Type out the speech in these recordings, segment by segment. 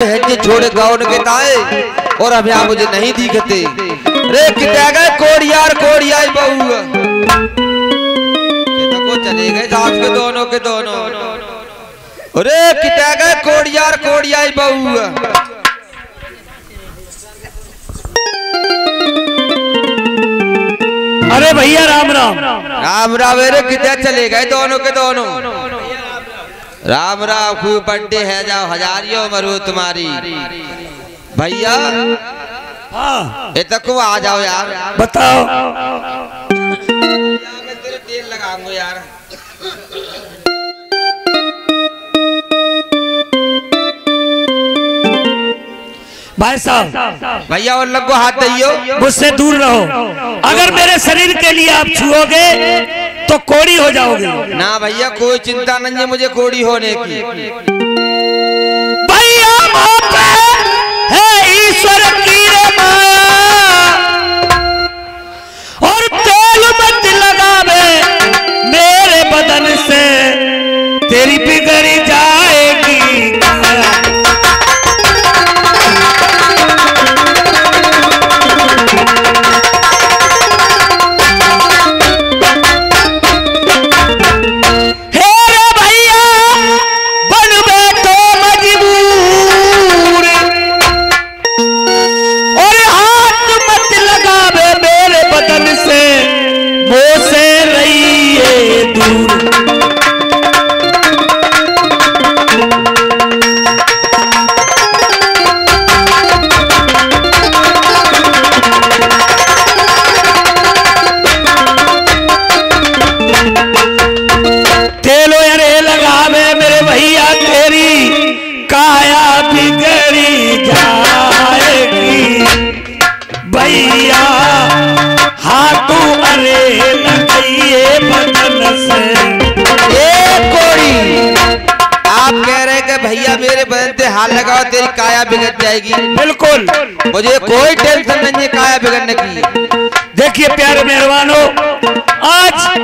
है छोड़े गाँव के ताए और अब यहाँ मुझे नहीं दिखते। रे कितने गए? कोड़ियार कोड़िया बहू को चले गए साथ के दोनों के दोनों। अरे कितने गए? कोड़ियार कोड़िया बहू अरे भैया राम राम। राम राम रे कितने चले गए दोनों के दोनों। राम राम खूब बड्डे है जाओ हजारियों मरू तुम्हारी। भैया हाँ। ये तक को आ जाओ यार। बताओ। मैं तेरे तेल लगाऊँगा यार भाई साहब भैया और लगो हाथ दियो मुझसे दूर रहो। अगर मेरे शरीर के लिए आप छुओगे तो कोड़ी हो जाओगे। ना भैया कोई चिंता नहीं है मुझे कोड़ी होने की। भैया है ईश्वर की और तेल मत लगावे मेरे बदन से। तेरी भैया हाल हाथ लगाओ तेरी काया बिगड़ जाएगी। बिल्कुल। मुझे कोई टेंशन नहीं है काया बिगड़ने की। देखिए प्यारे मेहरबानों आज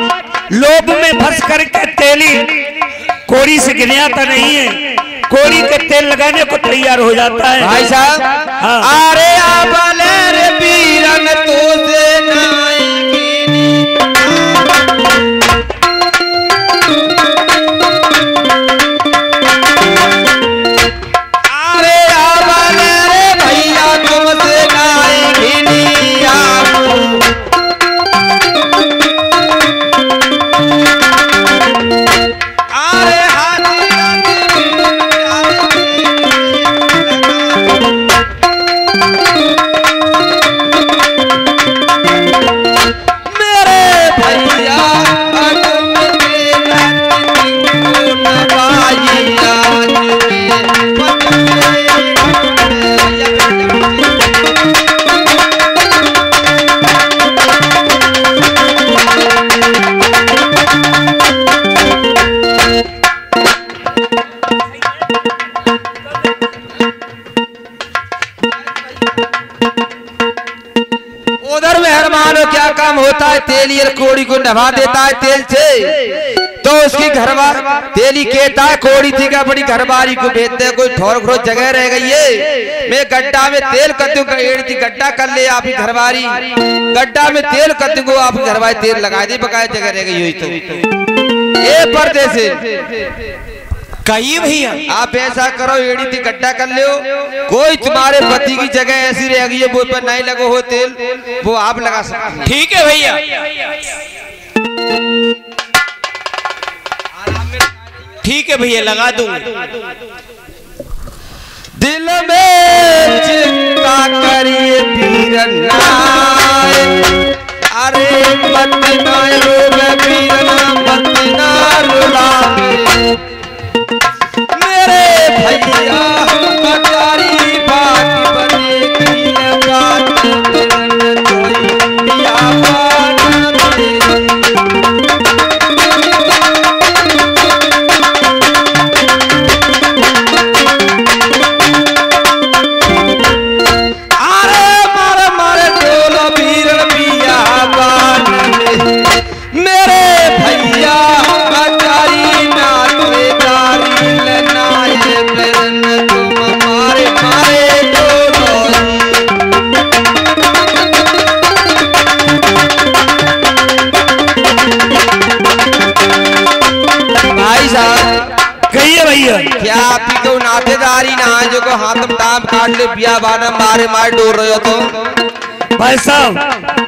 लोभ में फंस करके तेली कोरी से गिरियाता नहीं है। कोरी के तेल लगाने को तैयार हो जाता है। भाई साहब हाँ। अरे हो क्या काम होता है? तेली और कोड़ी को नभा देता है, तेल से। तो उसकी घरवार, तेली कहता है, कोड़ी थी का बड़ी घरवारी को भेजते हैं, कोई ठोर खरोच जगह रह गई है। मैं गड्ढा में तेल कर दूँ एड़ी थी गड्ढा कर ले आपकी घरवारी। गड्ढा में तेल कर दूँगा आपकी घरवारी, तेल लगा दी, बकाया जगह रह गई हुई तो। ये पर्दे से कही भैया आप ऐसा करो एड़ी थी गड्ढा कर लो कोई तुम्हारे पति की जगह ऐसी रह गई है वो पर नहीं लगो हो तेल वो आप लगा सकते ठीक है भैया। ठीक है भैया लगा दूँगा। दिल में चिंता करिए अरे मत है। क्या आपकी ही तो नातेदारी ना जो को हाथम टाप काट ले बिया बारम बारे मार डोर रहे हो तो? भाई साहब